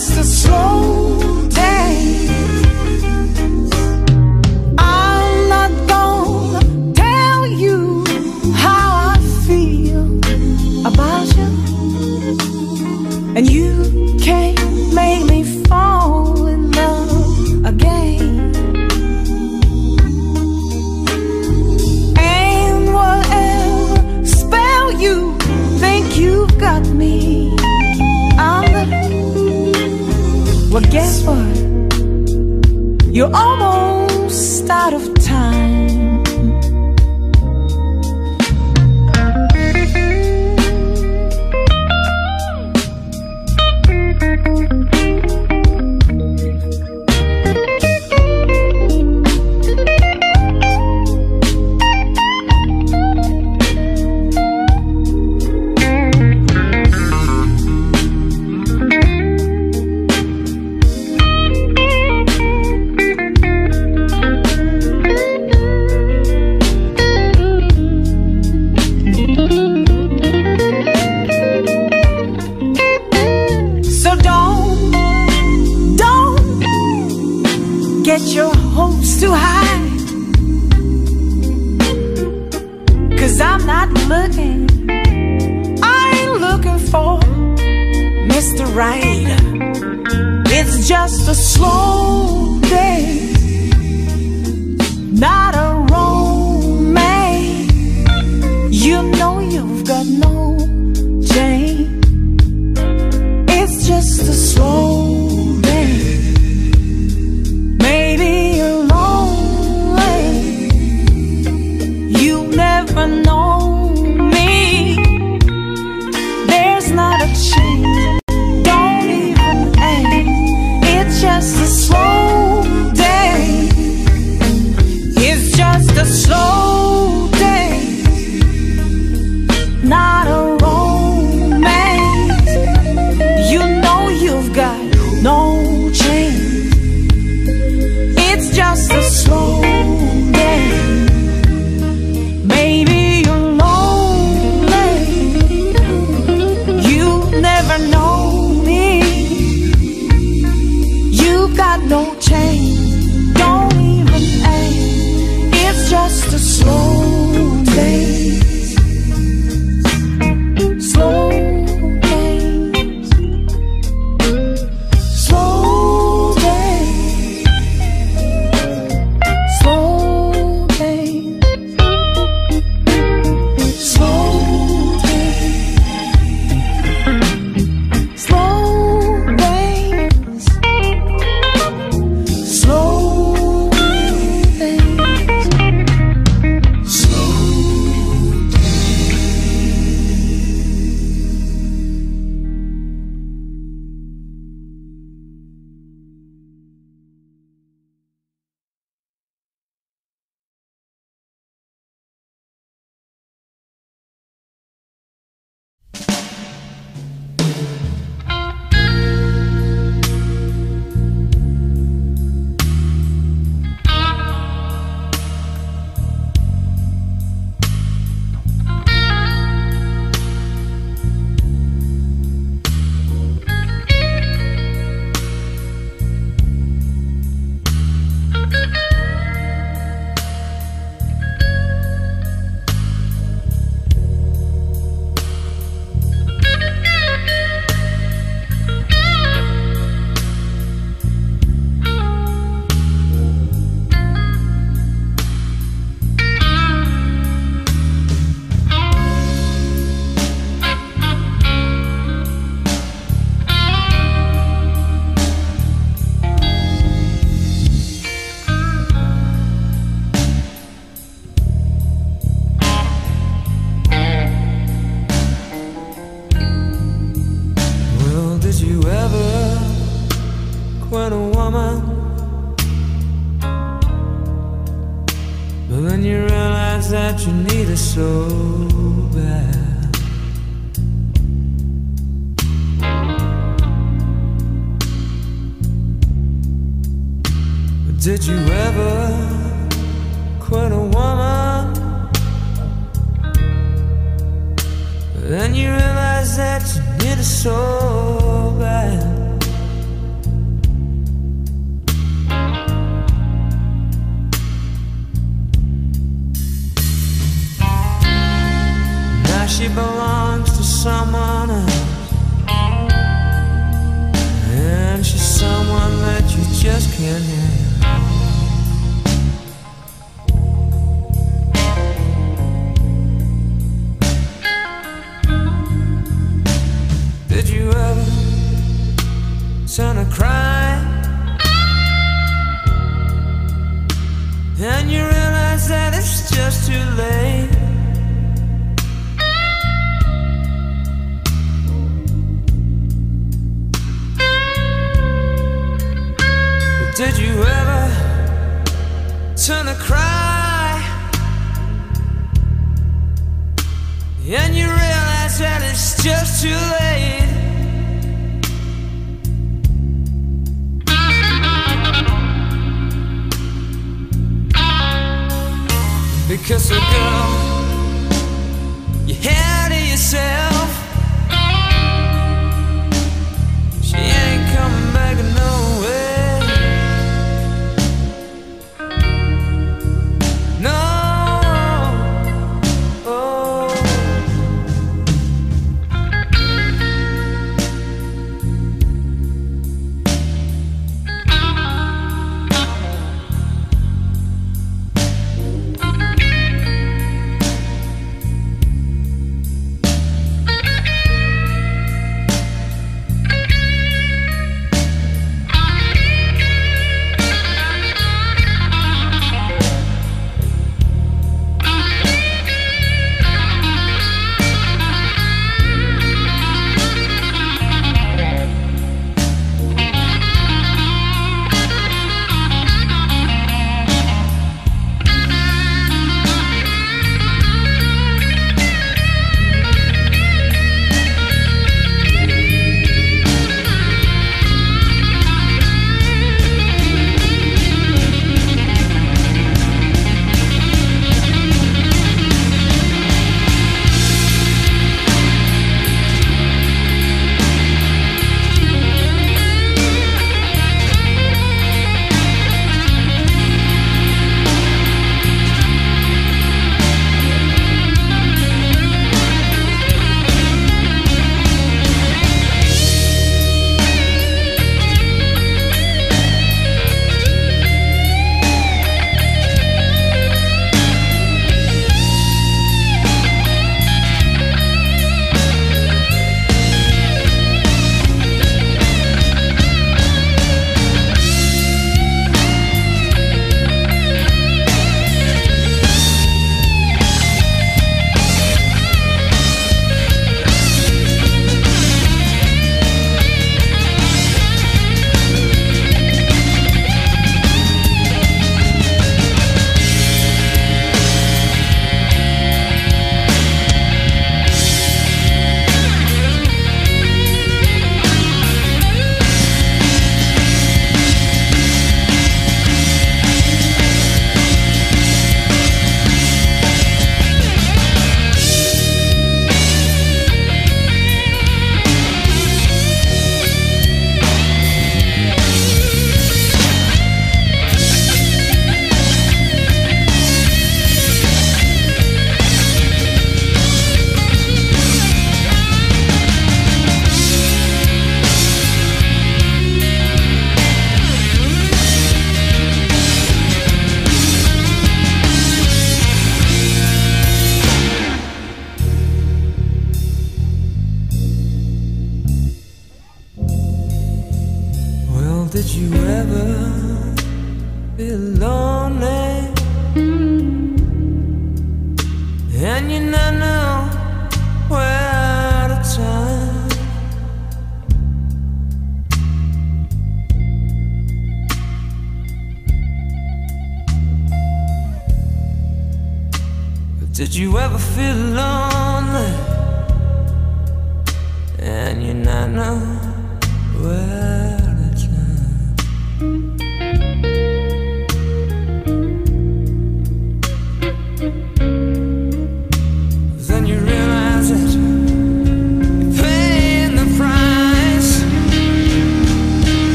just a slow guess what? You're almost she belongs to someone else. And she's someone that you just can't have turn a cry? And you realize that it's just too late. just too late. Because, oh girl, you had it yourself.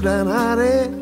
Been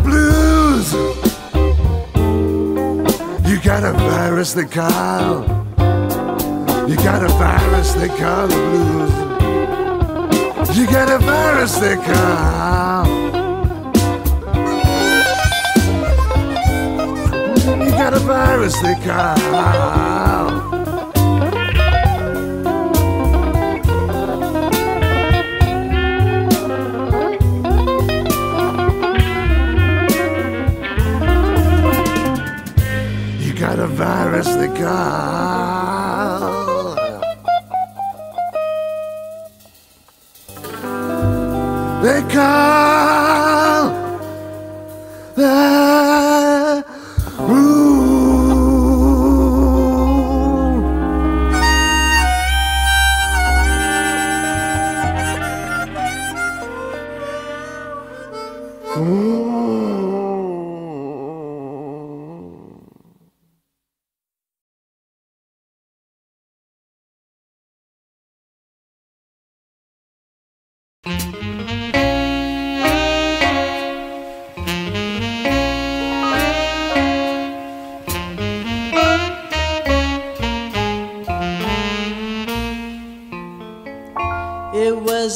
blues. You got a virus they call. You got a virus they call the blues. You got a virus they call. You got a virus they call. They the They come.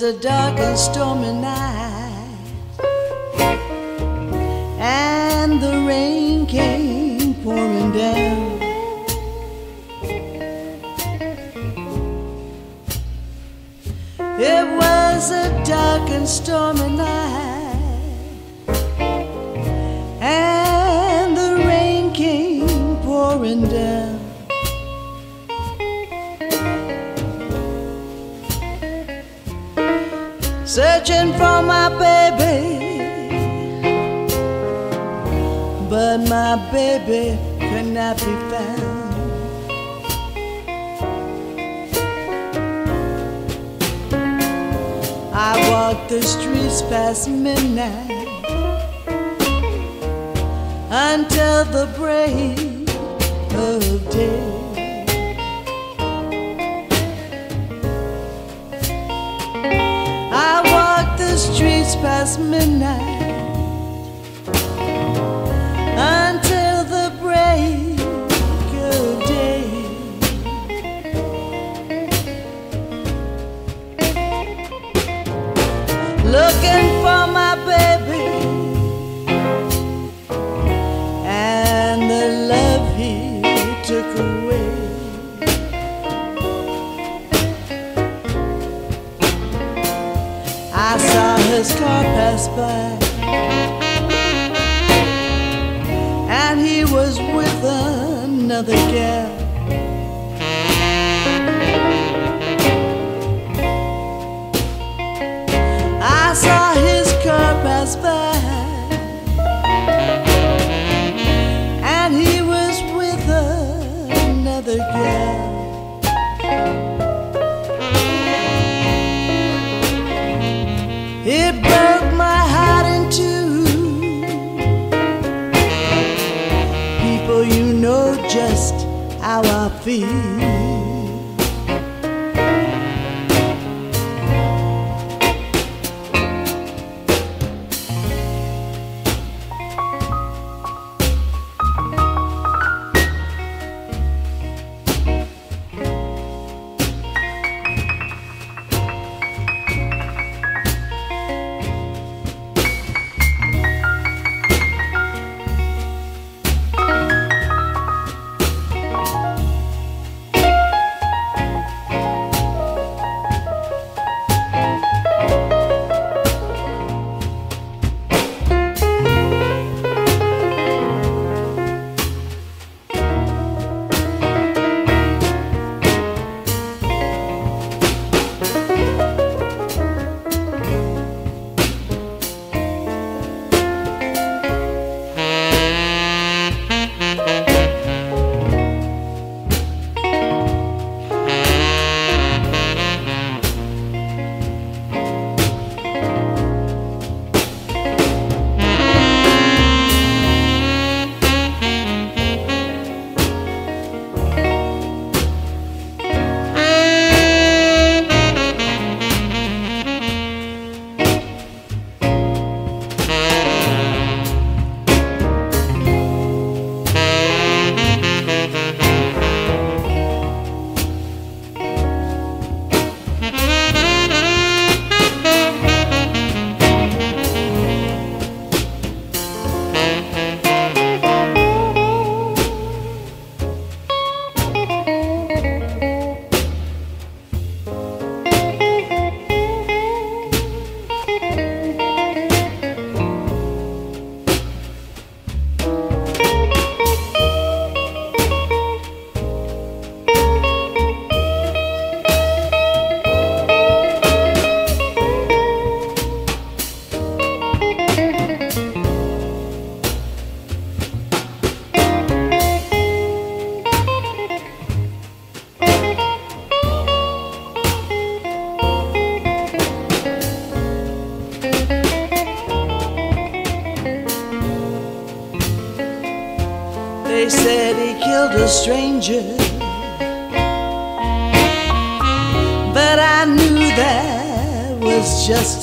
The dark and stormy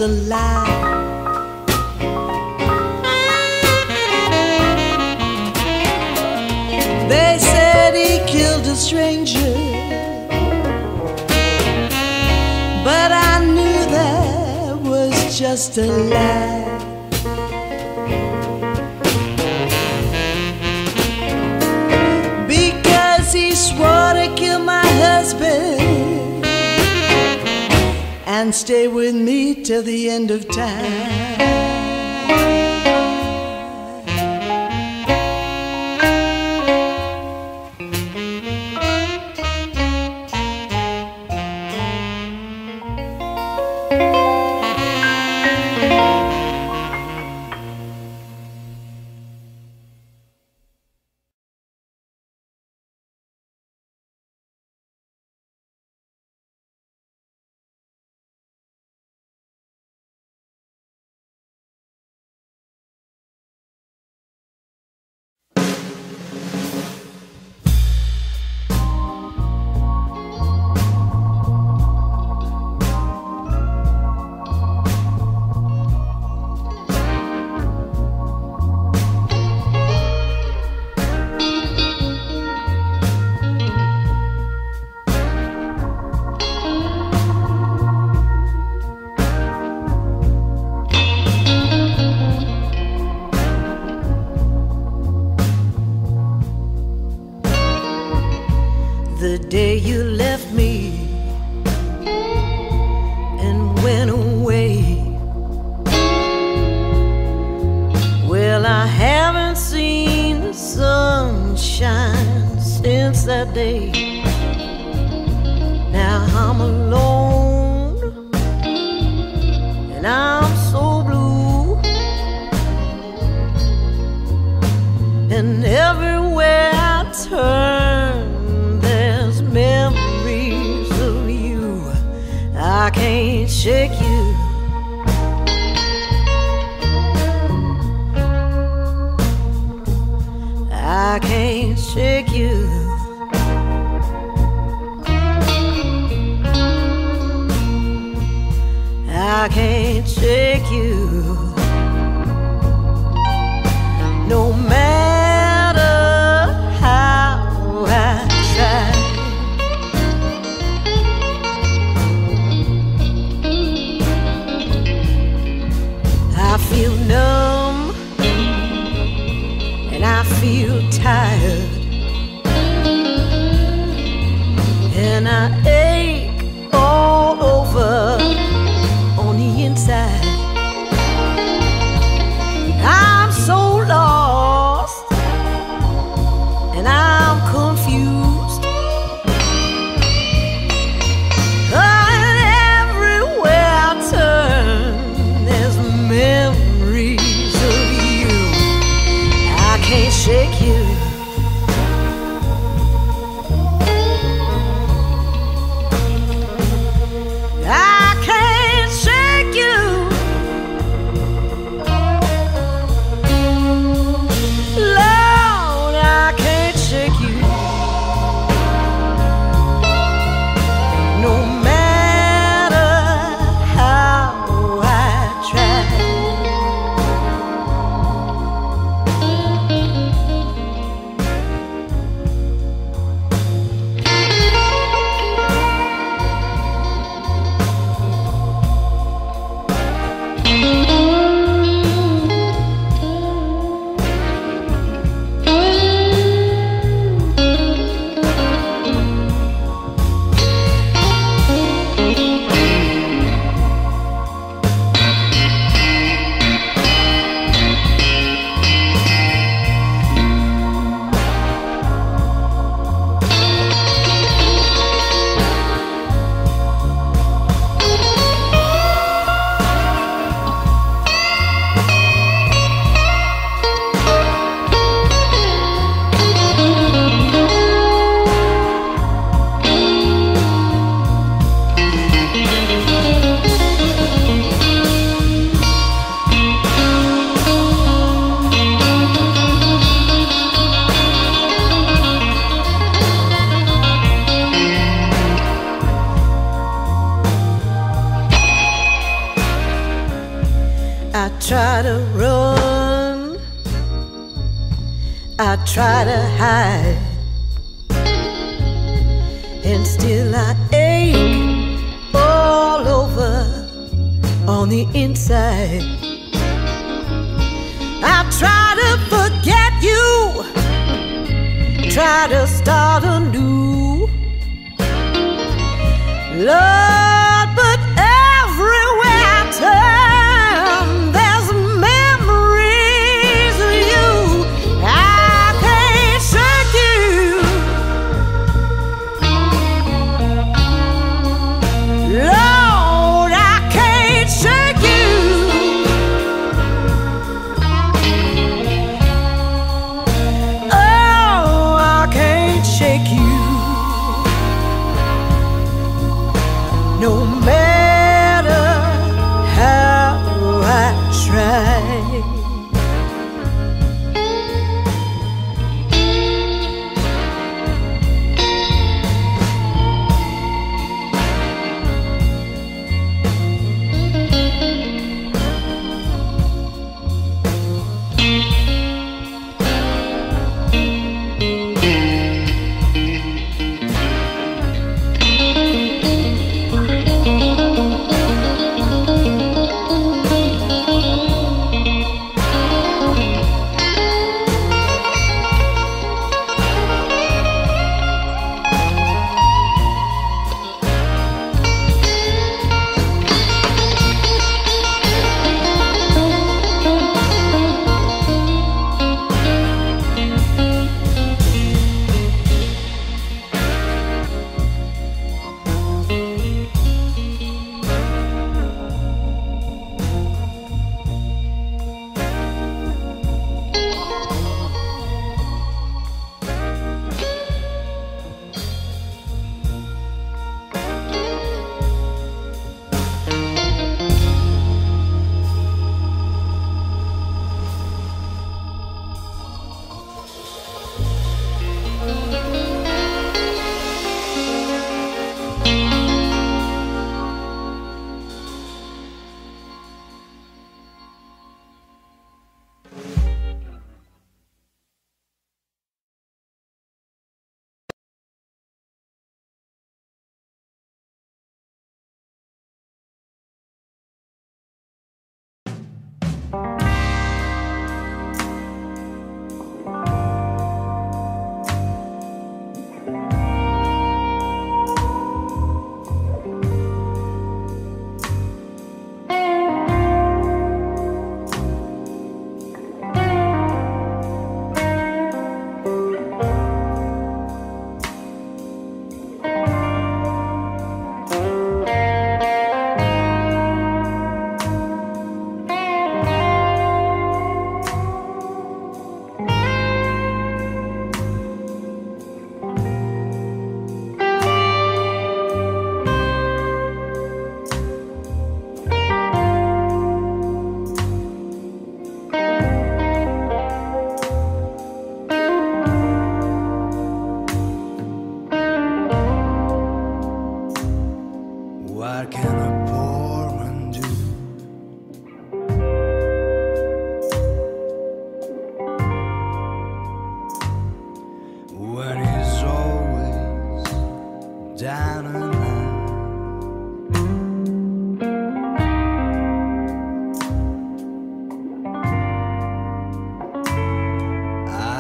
a lie. Time.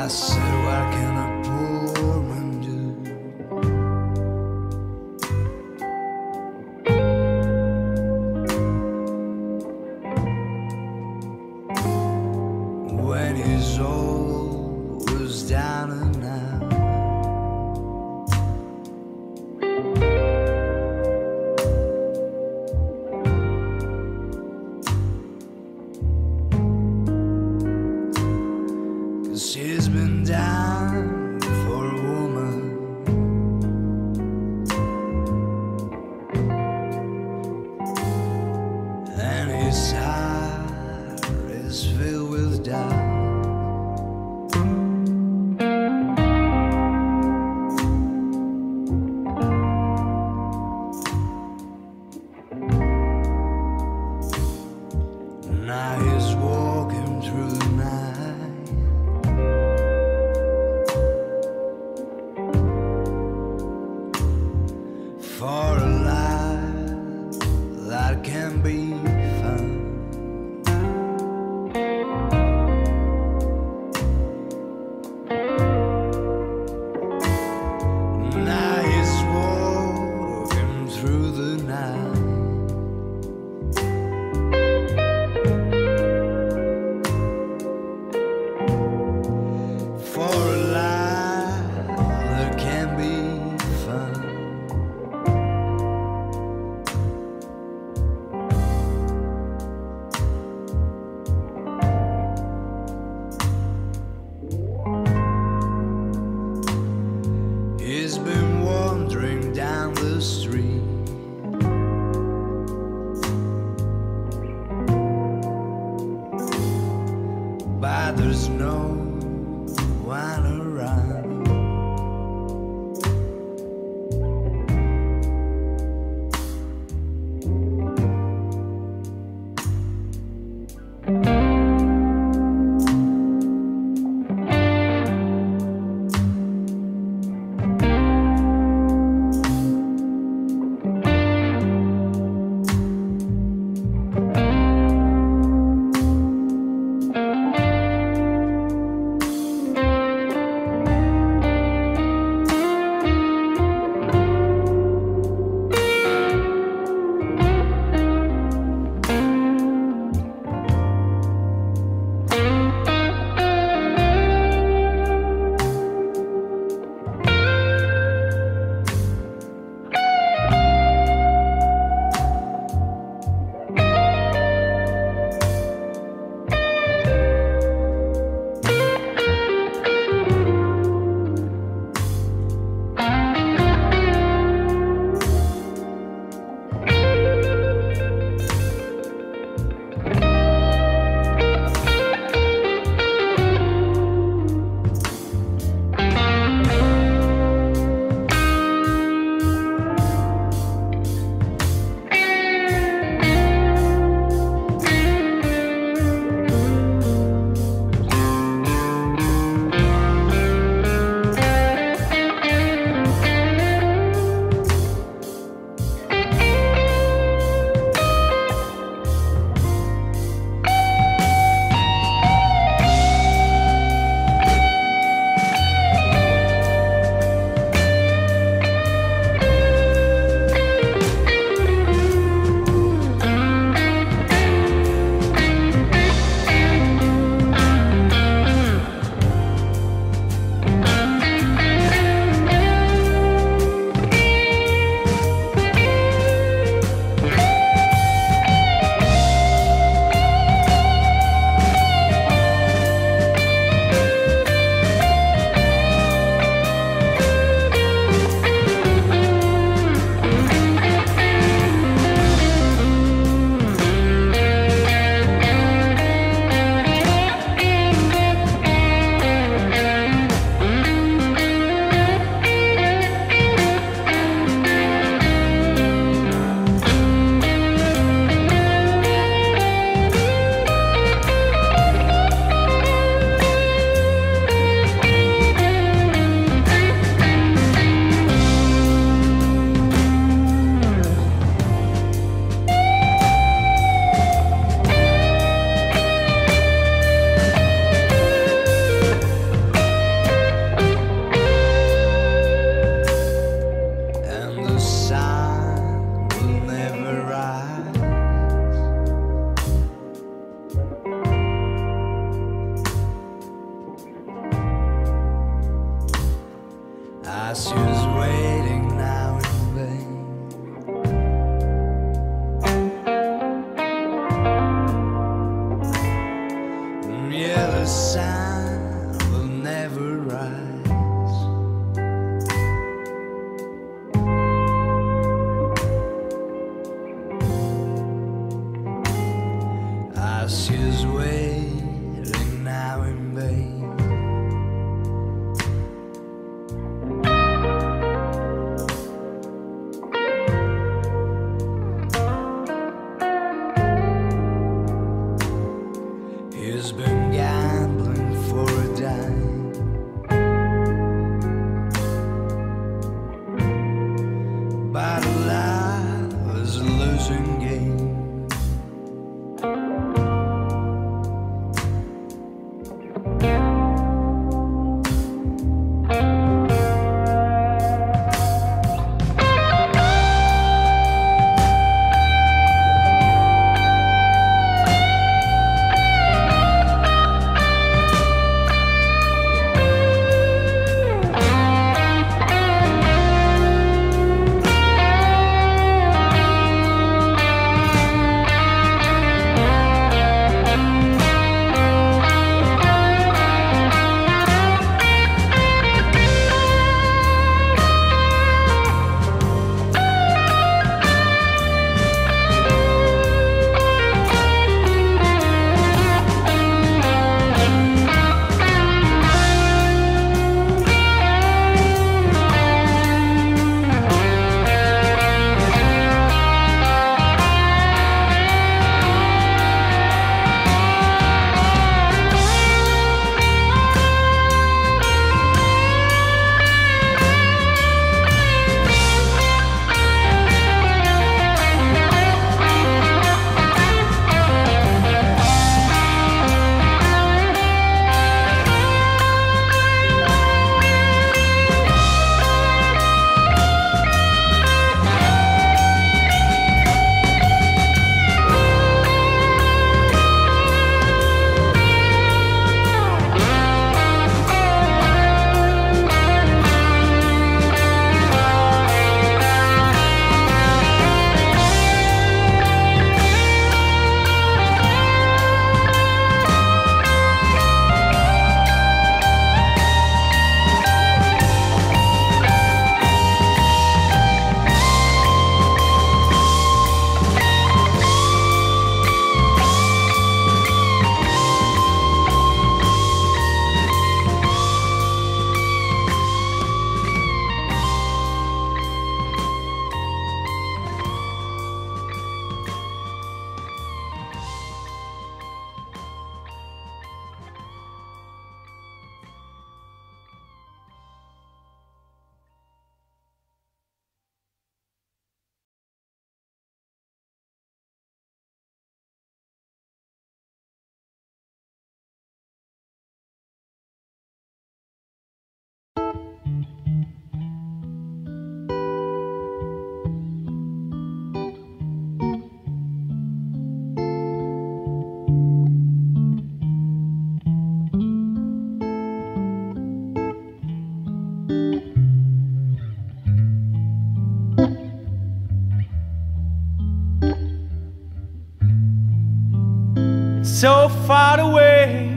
I so far away.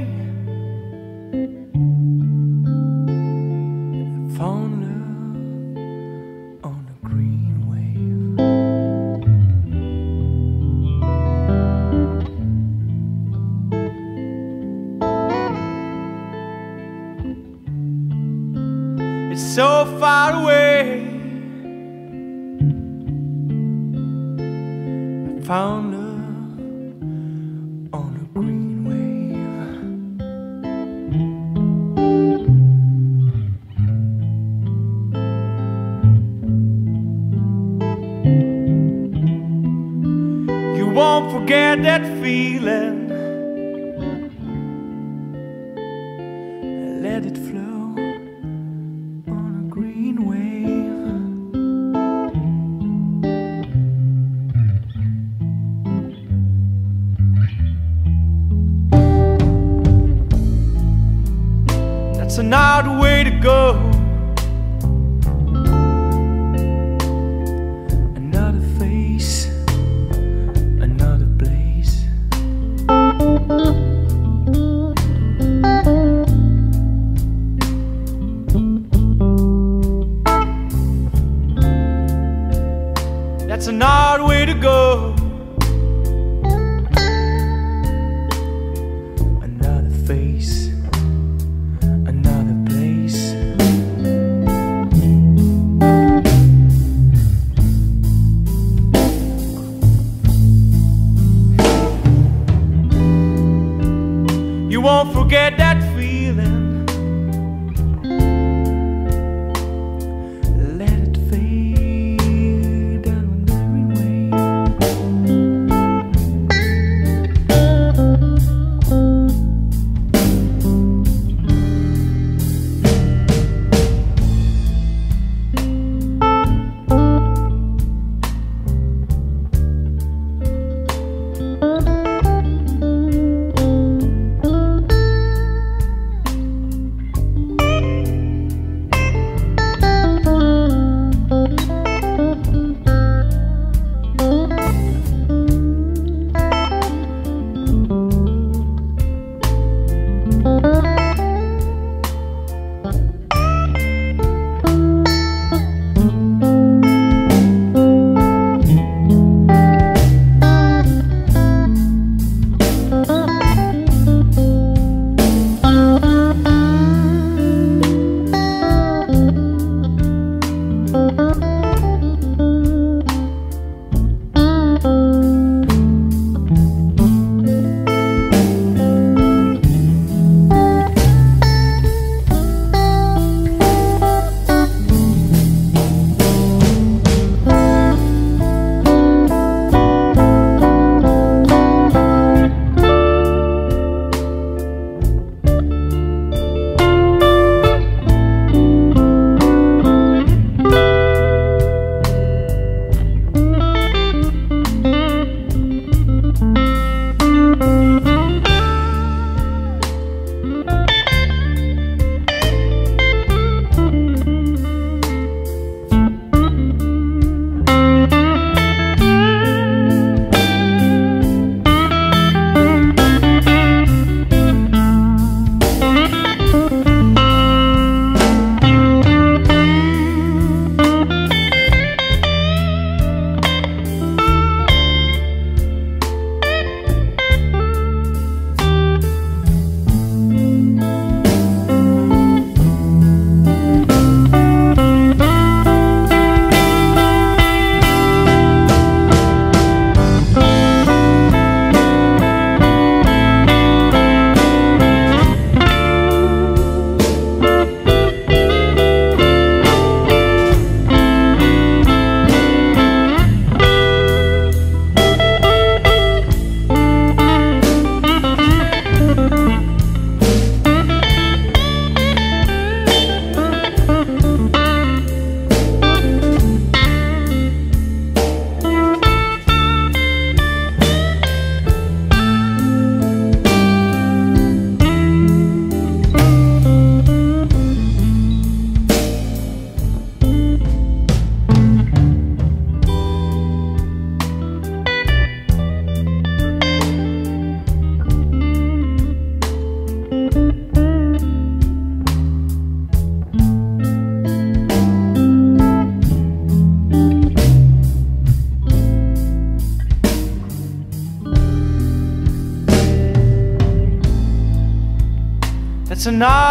That's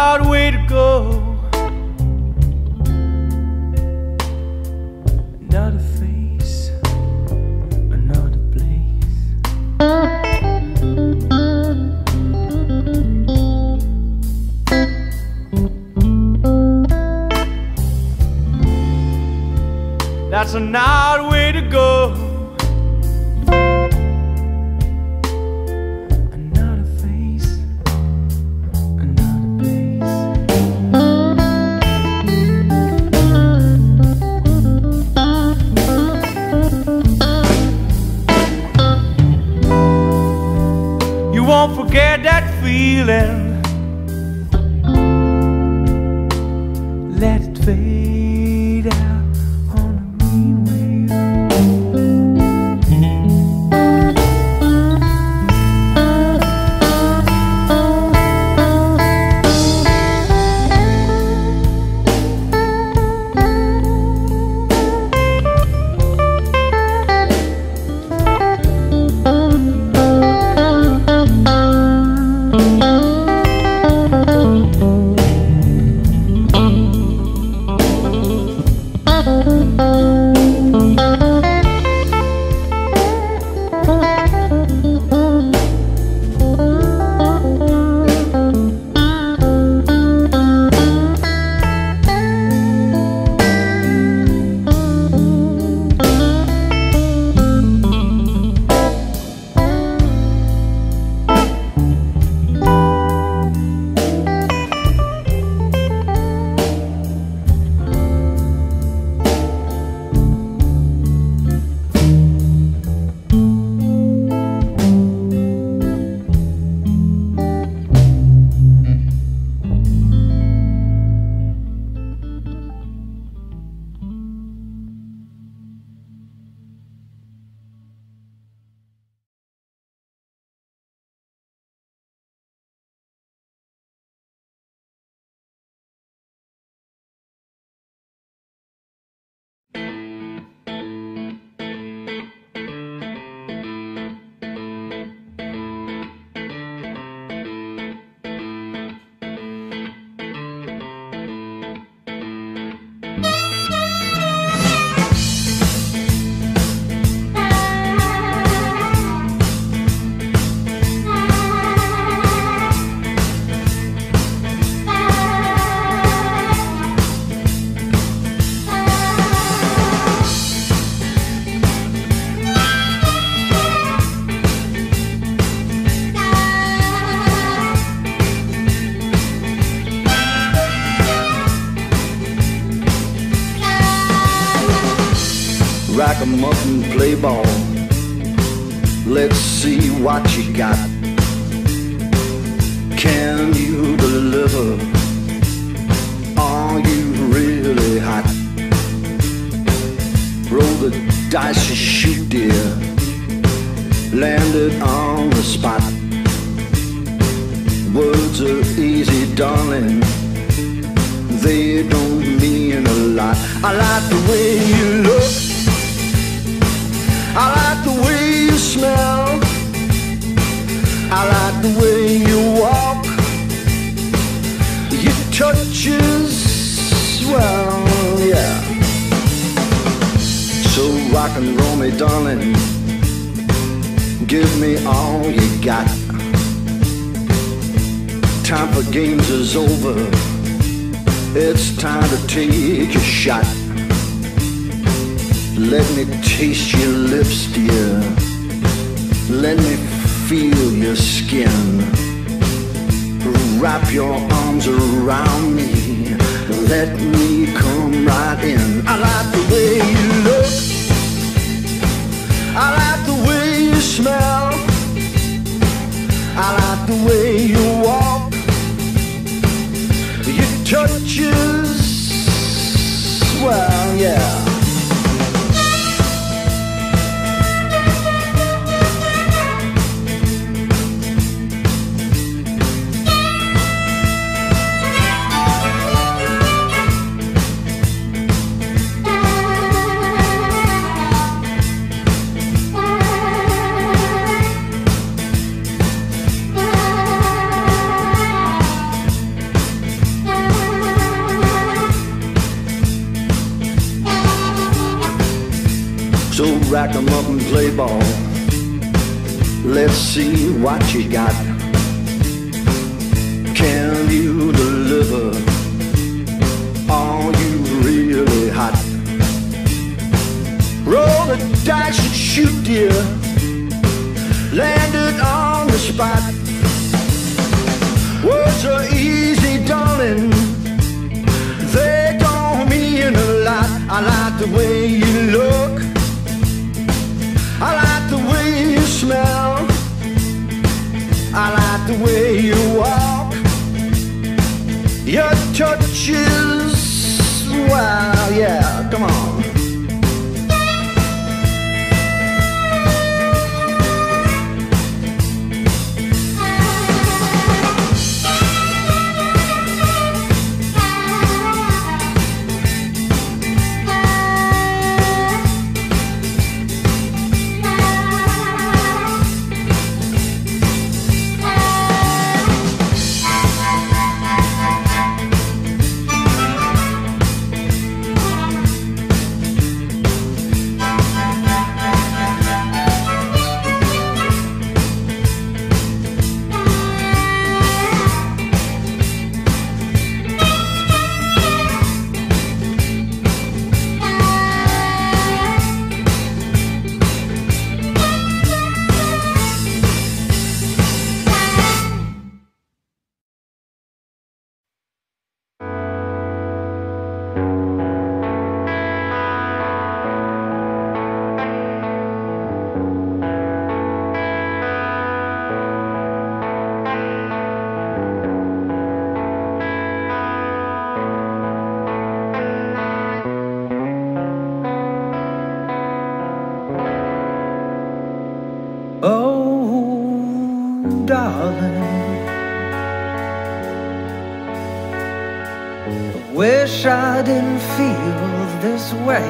this way.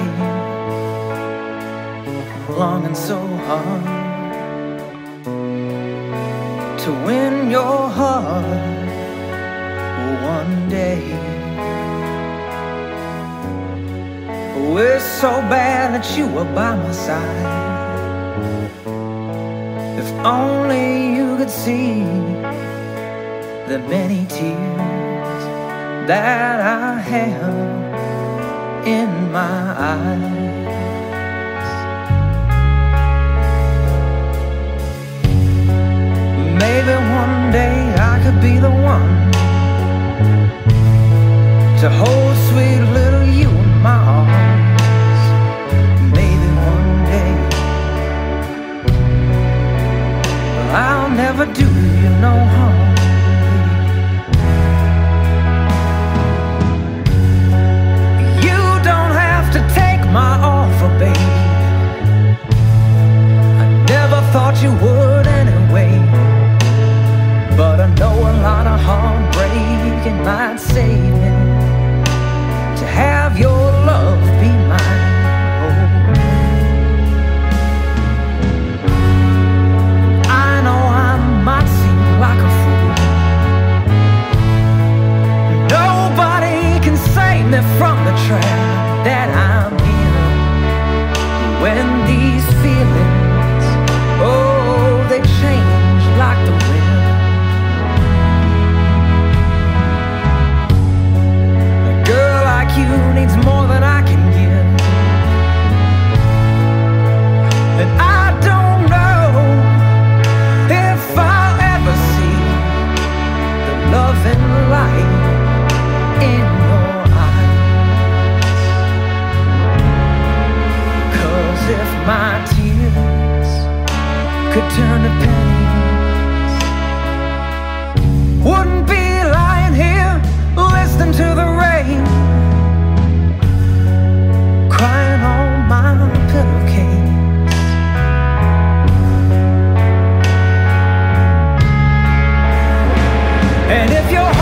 Longing so hard to win your heart one day. Wish so bad that you were by my side. If only you could see the many tears that I have in my eyes. Maybe one day I could be the one to hold sweet little you in my arms. Maybe one day. I'll never do you no harm. Thought you would my tears could turn to pennies, wouldn't be lying here listening to the rain, crying on my pillowcase. And if your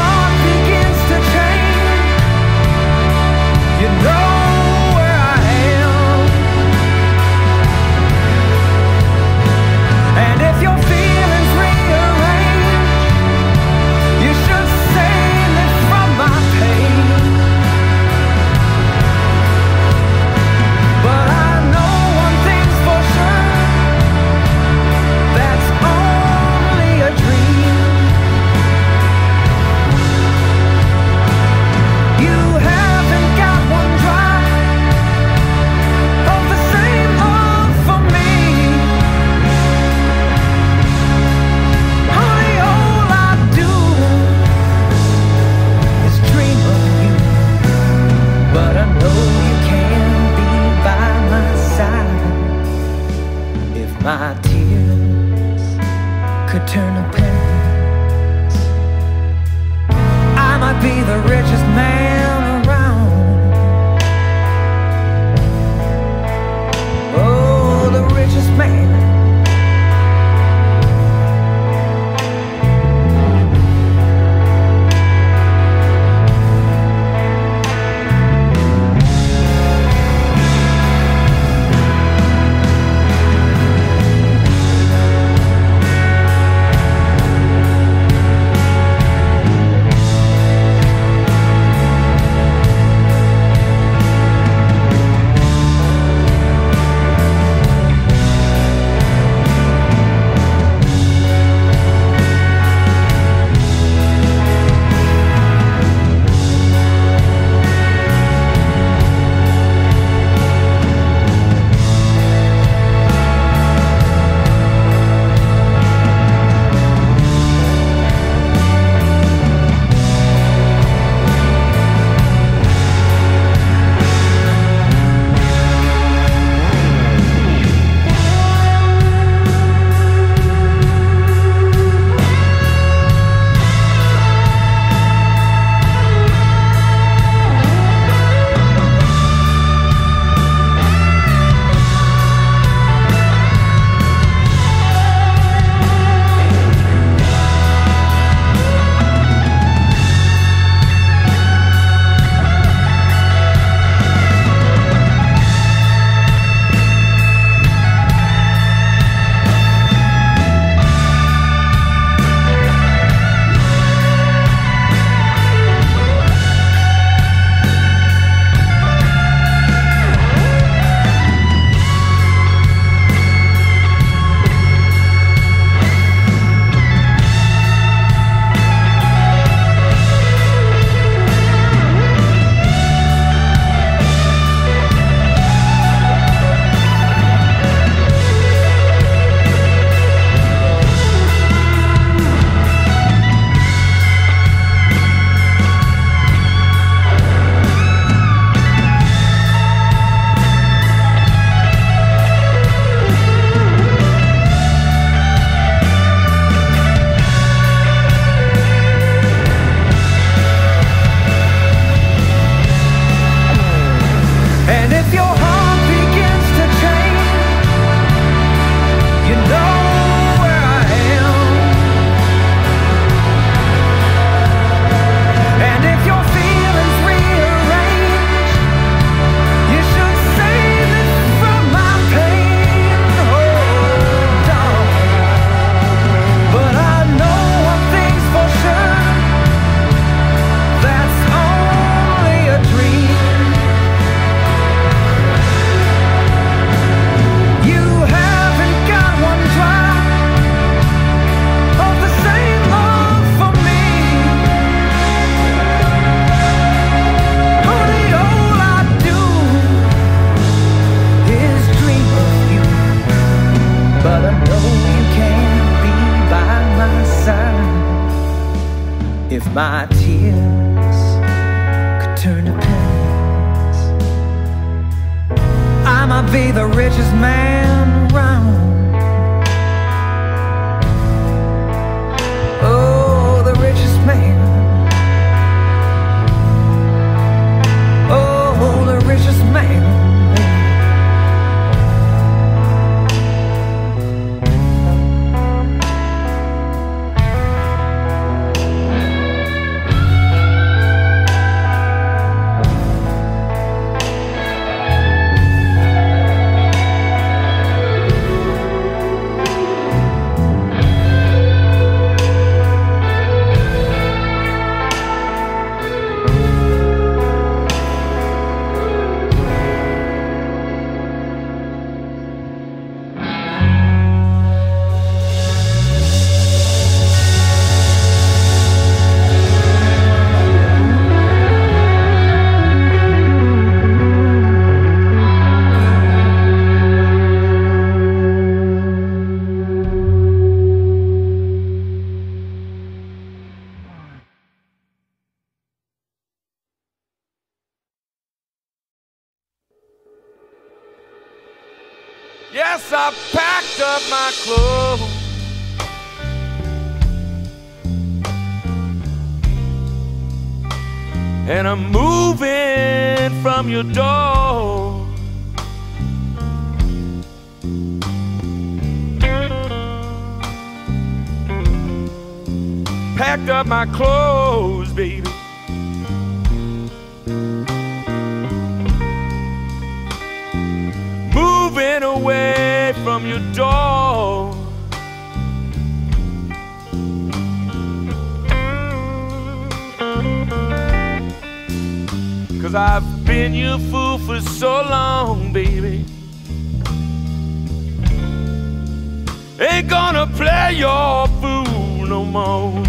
more.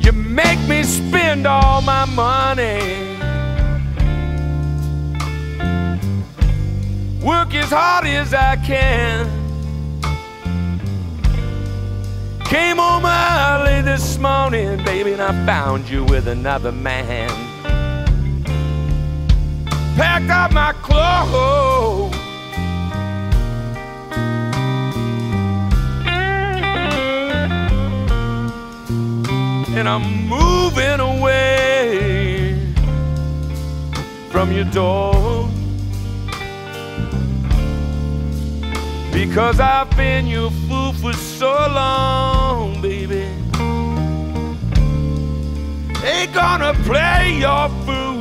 You make me spend all my money. Work as hard as I can. Came home early this morning, baby, and I found you with another man. Packed up my clothes. and I'm moving away from your door because I've been your fool for so long, baby. Ain't gonna play your fool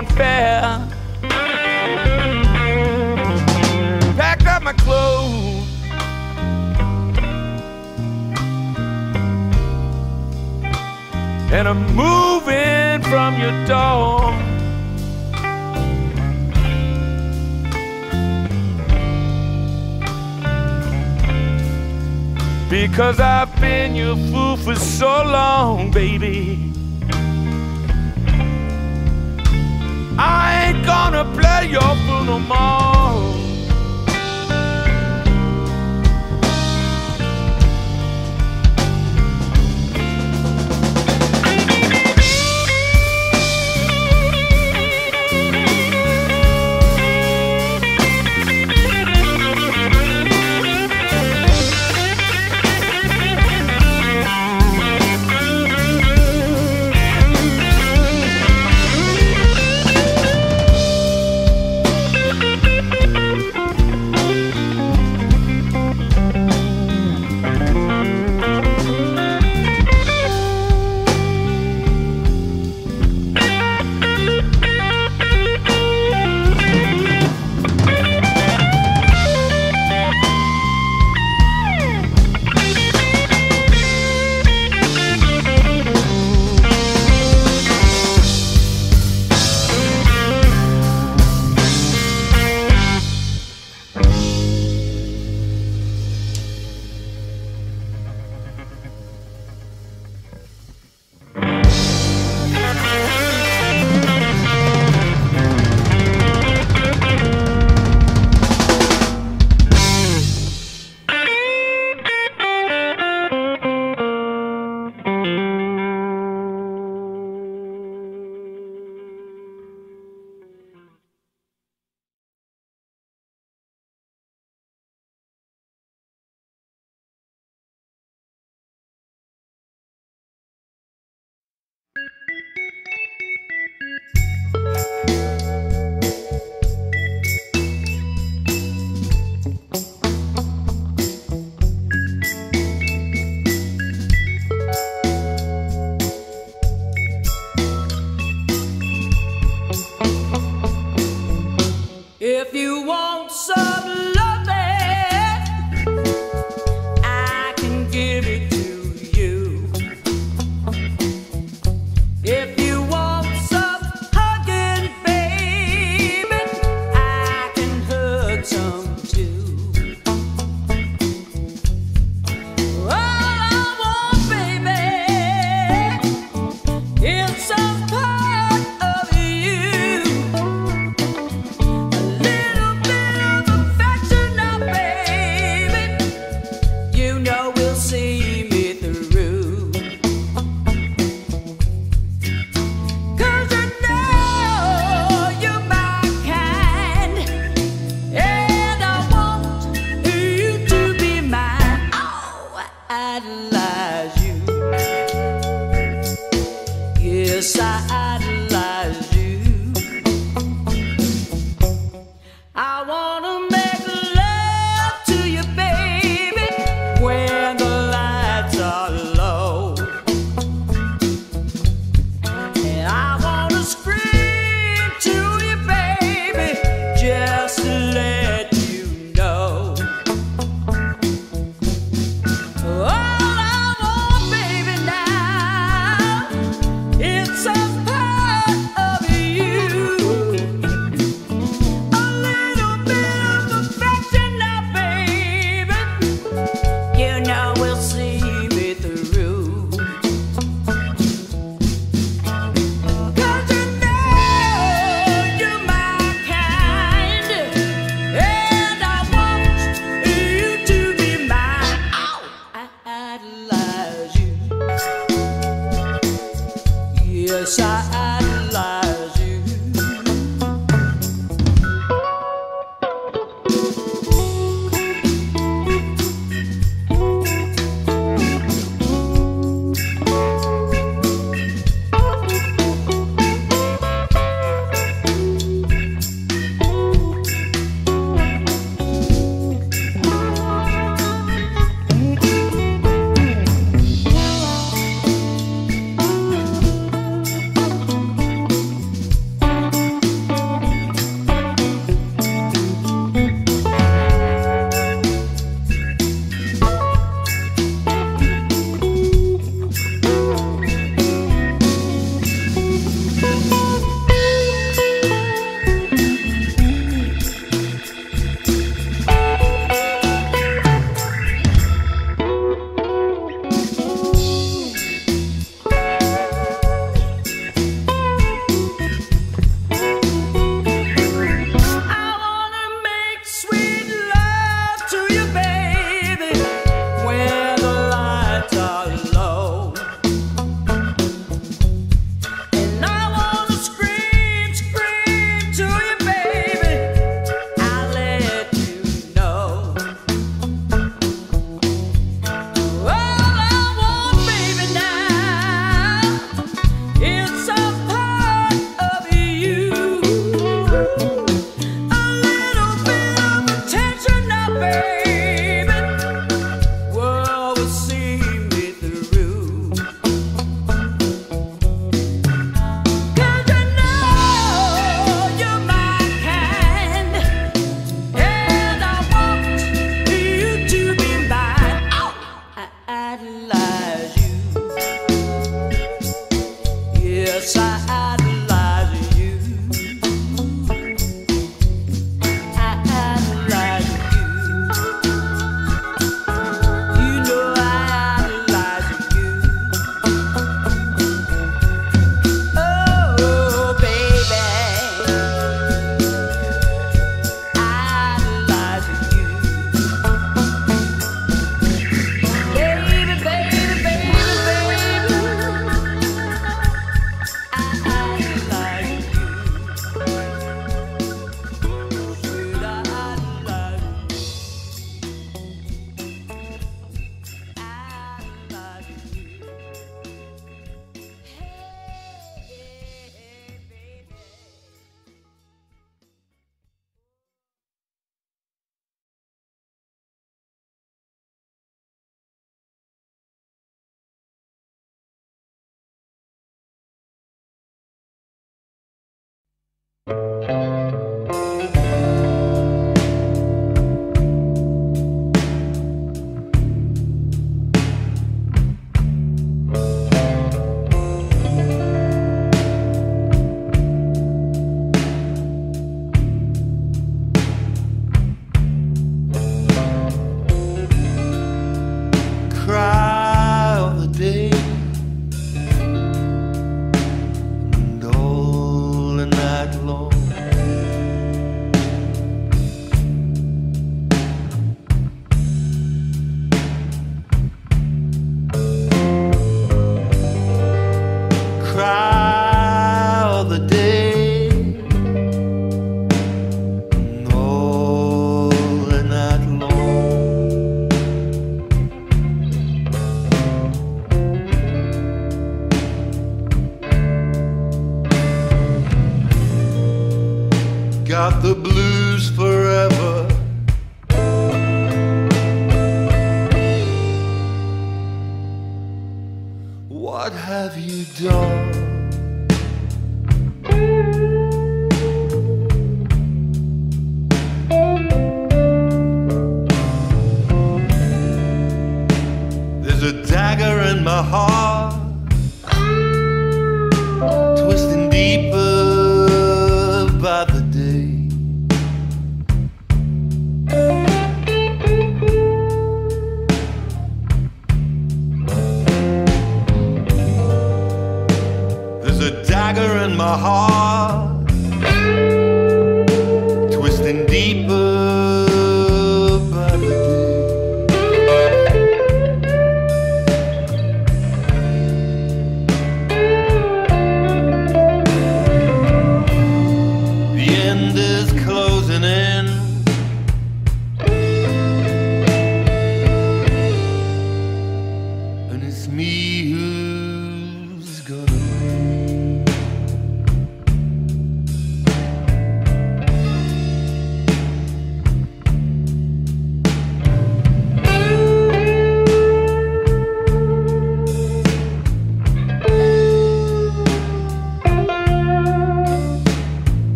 unfair.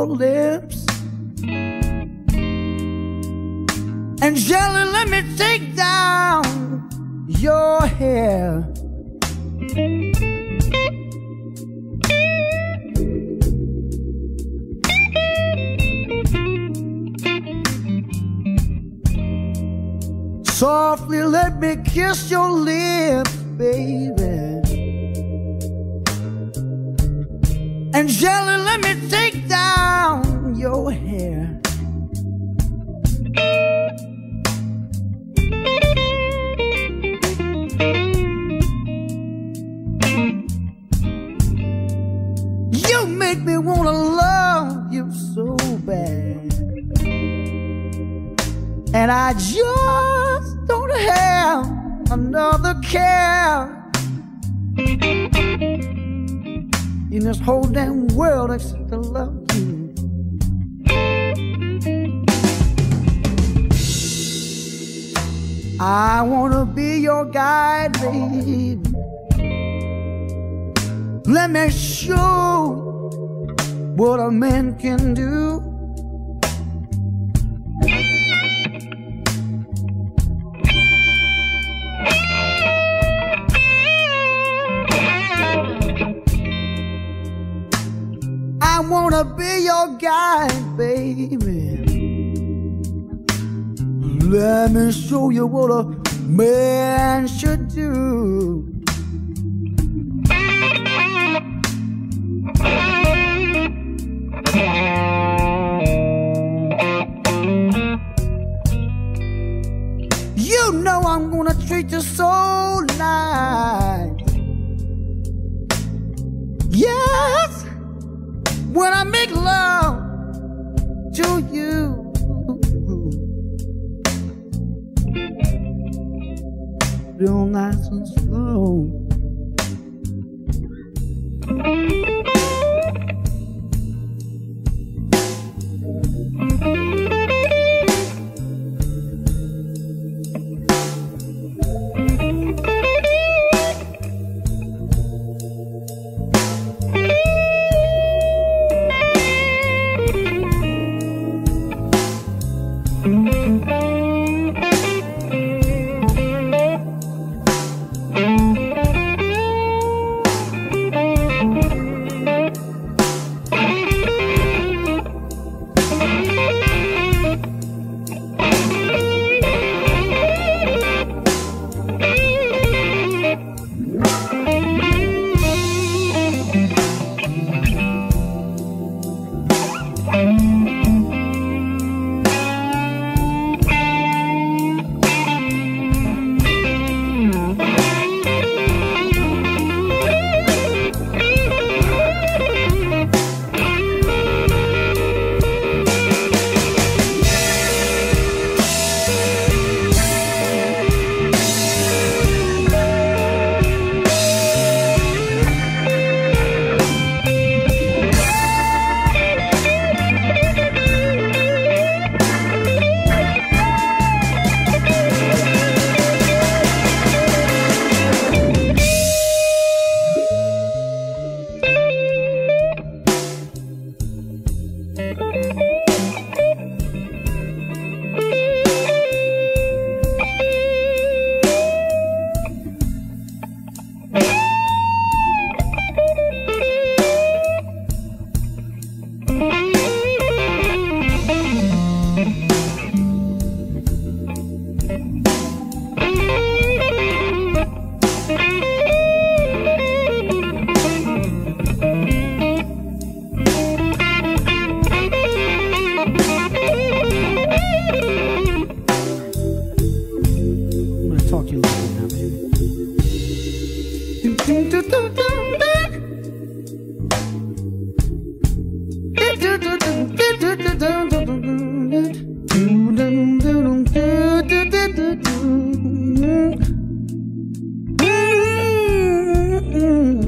your lips. And Shelly, let me take down your hair. Softly, let me kiss your lips. Show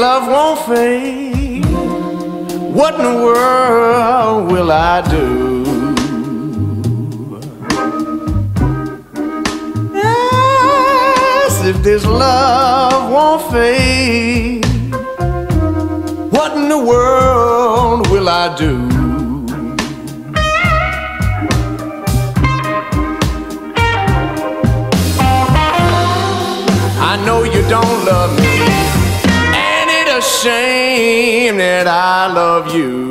love won't fade, what in the world will I do? if this love won't fade, what in the world will I do? I know you don't love me ashamed that I love you.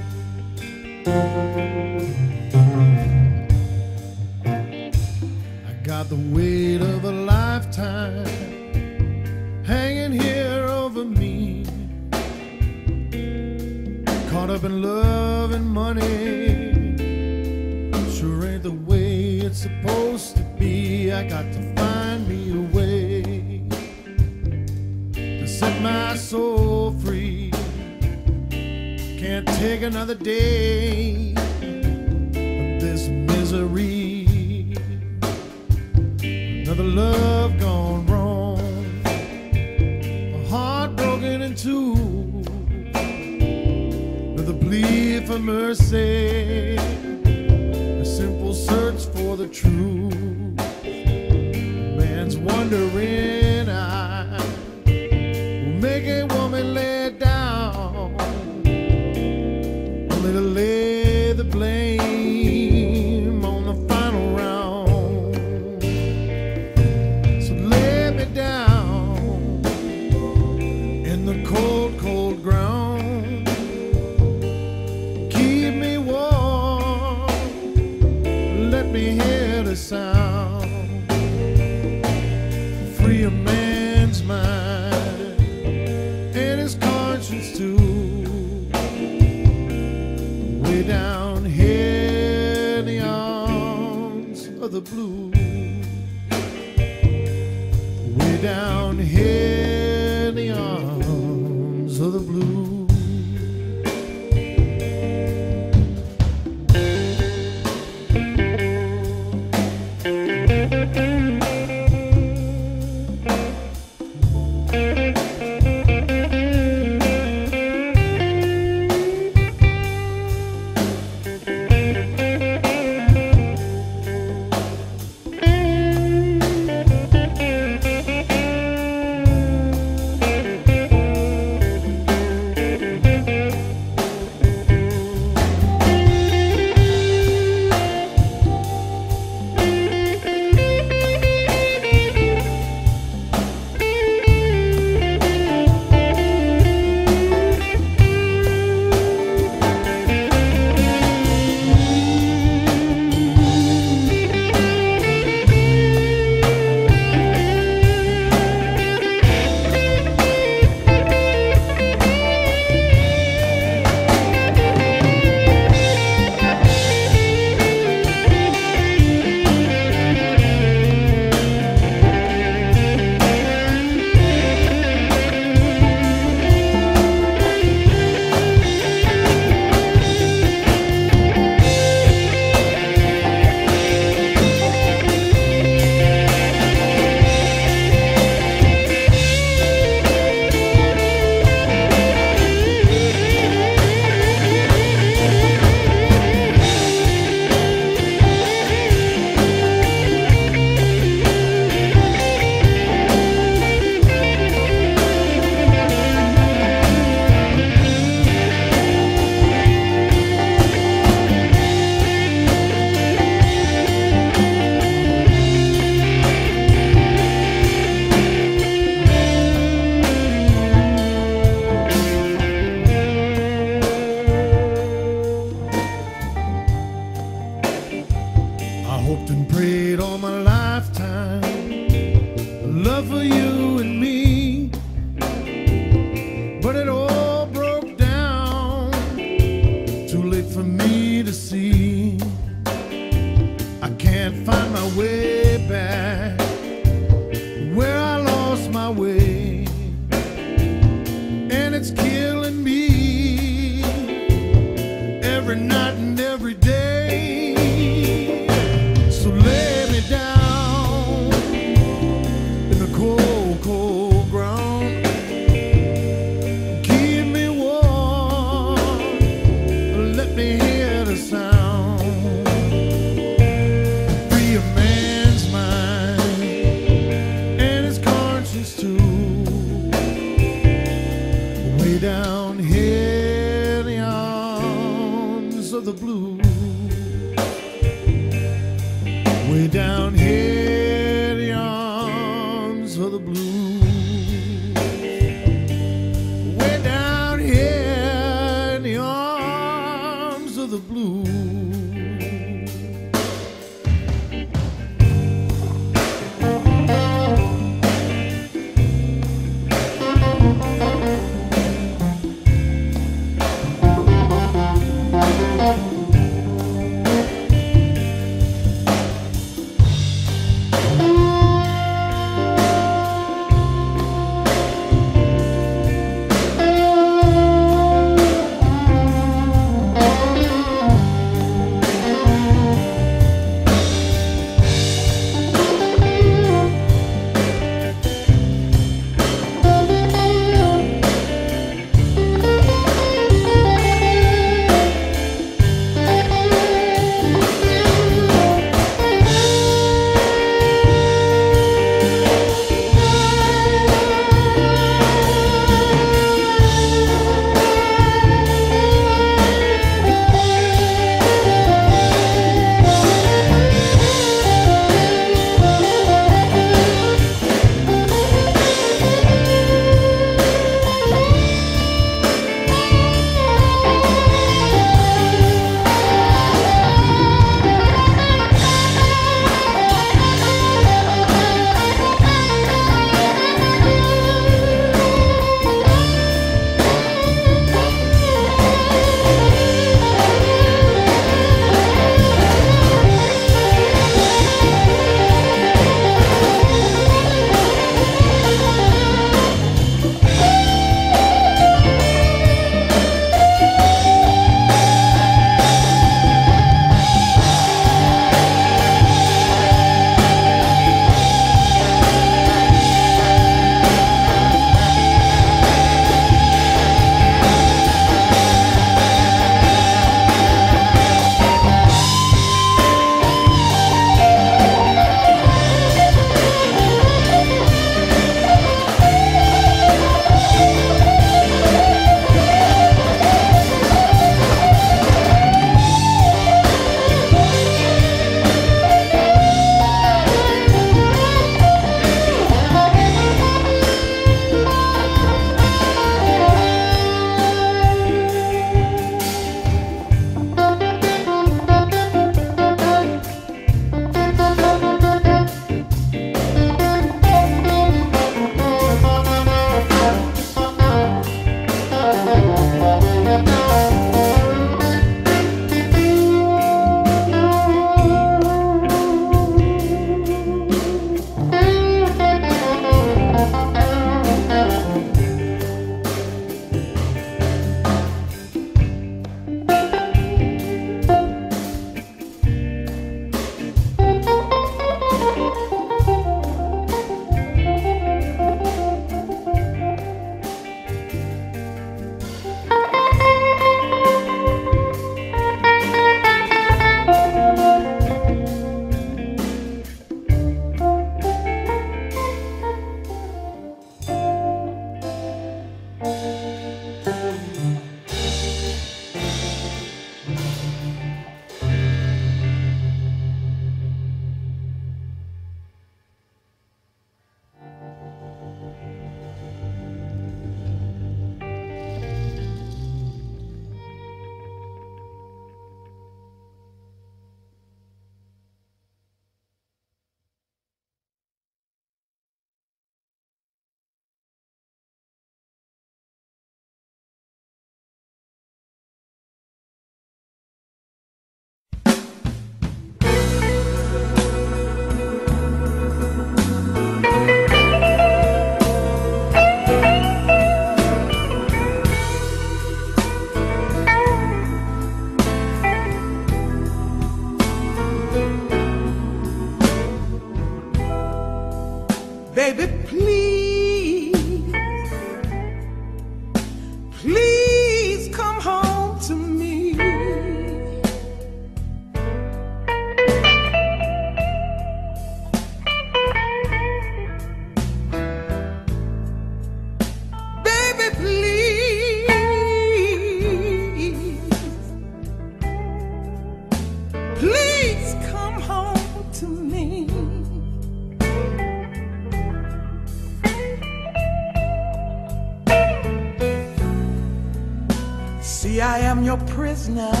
Your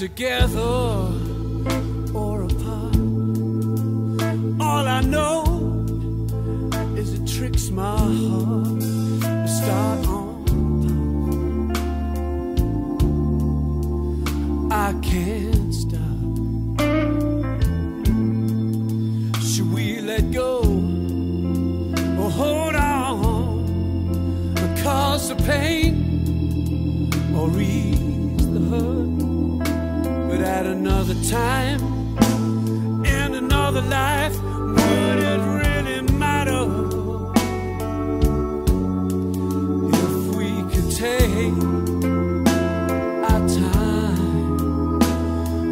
together or apart. All I know is it tricks my heart to start on. I can't stop. Should we let go or hold on? Cause the pain or ease the hurt? Would at another time, in another life, would it really matter if we could take our time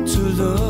to love?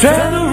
Down the